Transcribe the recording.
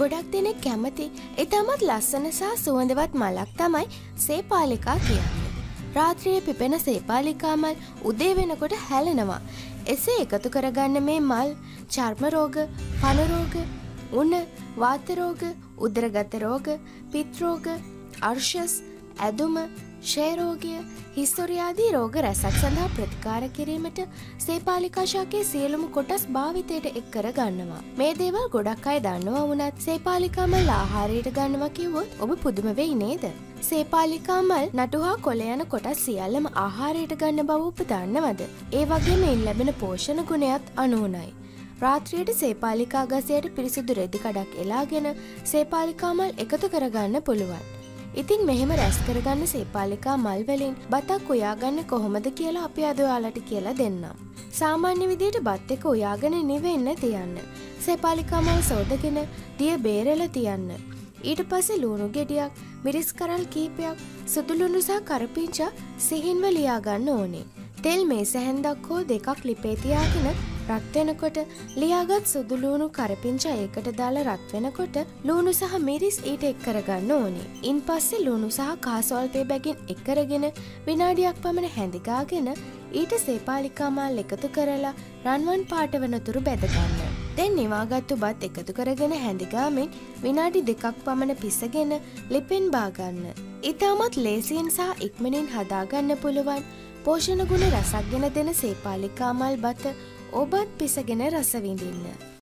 ගොඩක් දෙනෙක් කැමති ඉතාමත් ලස්සන සහ සුවඳවත් මලක් තමයි සේපාලිකා කියන්නේ. රාත්‍රයේ පිපෙන සේපාලිකාමල් උදේ වෙනකොට හැලෙනවා. එසේ එකතු කරගන්න මේ මල් චර්මරෝග පනරෝග උන්න වාතරෝග උදරගත රෝග පිත්රෝග අර්ශස් ඇදුම ෂේරෝගය හිස්තොරයාදී රෝග රැසක් සඳහා ප්‍රතිකාර කිරීමට සේපාලිකාශාකයේ සියලුම කොටස් භාවිතයට එක් කර ගන්නවා. මේ දේවල් ගොඩක් අය දන්නවා වුණත් සේපාලිකාමල් ආහාරයට ගන්නවා කිව්වොත් ඔබ පුදුම වෙයි නේද? සේපාලිකාමල් නටුහා කොළ යන කොටස් සියල්ලම ආහාරයට ගන්න බව ඔබ දන්නවද? ඒ වගේම ඉන් ලැබෙන පෝෂණ ගුණයත් අනුවනයි. රාත්‍රියයට සේපාලිකා ගසයට පිරිසිදු රෙදි කඩක් එලාගෙන සේපාලිකාමල් එකතු කරගන්න පුළුවන්. ඉතින් මෙහෙම රැස් කරගන්න සේපාලිකා මල්වලින් බතක් උයාගන්න කොහොමද කියලා අපි අද ඔයාලට කියලා දෙන්නම්. සාමාන්‍ය විදියට බත් එක උයාගෙන නිවෙන්න තියන්න. සේපාලිකා මල් සෝදගෙන දිය බේරල තියන්න. ඊට පස්සේ ලූුණු ගෙඩියක් මිරිස් කරල් කීපයක් සුදුලුණු සහ කරපිංචා සිහින්ව ලියාගන්න ඕනේ. තෙල් මේ සැහැන්දක් හෝ දෙකක් ලිපේතියාගෙන රත්වෙනකොට ලියාගත් සුදුලූුණු කරපිංචා ඒකට දාලා රත්වෙනකොට ලූුණු සහ මිරිස් ඊට එක් කරගන්න ඕනේ. ඉන් පස්සේ ලුණු සහ කාසොල්පේ බැගින් එක්කරගෙන විනාඩියක් පමණ හැඳිකාගෙන ඊට සේපාලිකාමල් එකතු කරලා රන්වන් පාට වනතුරු බැදගන්න. දැන් නිවාගත්තු බත් එකතු කරගෙන හැඳිගාමෙන් විනාඩි දෙකක් පමණ පිසගෙන ලිපෙන් බාගන්න. ඉතාමත් ලේසියෙන් සහ ඉක්මනින් හදාගන්න පුළුවන් පෝෂණ ගුණ රසක් ගෙන දෙන සේපාලිකාමල් බත ඔබත් පිසගෙන රසවිඳින්න.